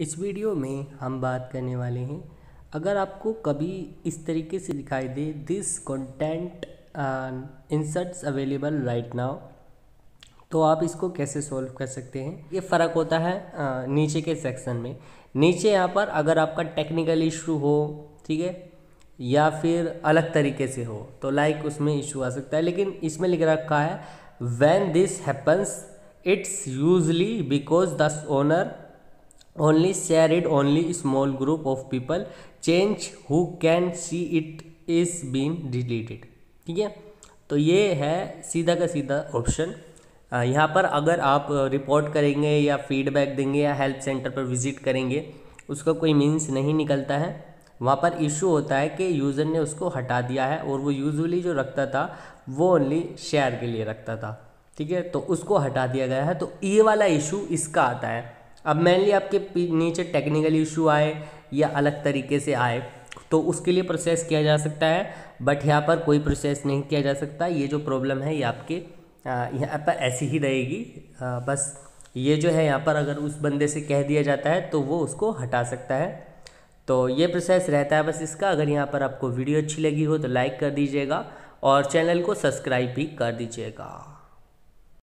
इस वीडियो में हम बात करने वाले हैं। अगर आपको कभी इस तरीके से दिखाई दे दिस कंटेंट इंसर्ट्स अवेलेबल राइट नाउ तो आप इसको कैसे सॉल्व कर सकते हैं? ये फ़र्क होता है आ, नीचे के सेक्शन में। नीचे यहाँ पर अगर आपका टेक्निकल इशू हो ठीक है या फिर अलग तरीके से हो तो लाइक उसमें इशू आ सकता है। लेकिन इसमें लिख रखा है when this happens it's usually because the owner only, share it only small group of people. Change who can see it is been deleted. ठीक है? तो ये है सीधा का सीधा ऑप्शन यहाँ पर अगर आप रिपोर्ट करेंगे या फीडबैक देंगे या हेल्प सेंटर पर विज़िट करेंगे, उसका कोई मीन्स नहीं निकलता है। वहाँ पर इशू होता है कि यूज़र ने उसको हटा दिया है और वो यूजुअली जो रखता था, वो ओनली शेयर के लिए रखता था। ठीक है? तो उसको हटा दिया गया है। तो ये वाला इशू इसका आता है। अब मेनली आपके नीचे टेक्निकल इशू आए या अलग तरीके से आए तो उसके लिए प्रोसेस किया जा सकता है बट यहाँ पर कोई प्रोसेस नहीं किया जा सकता। ये जो प्रॉब्लम है, ये आपके यहाँ पर ऐसी ही रहेगी। बस ये जो है यहाँ पर अगर उस बंदे से कह दिया जाता है तो वो उसको हटा सकता है। तो ये प्रोसेस रहता है बस इसका। अगर यहाँ पर आपको वीडियो अच्छी लगी हो तो लाइक कर दीजिएगा और चैनल को सब्सक्राइब भी कर दीजिएगा।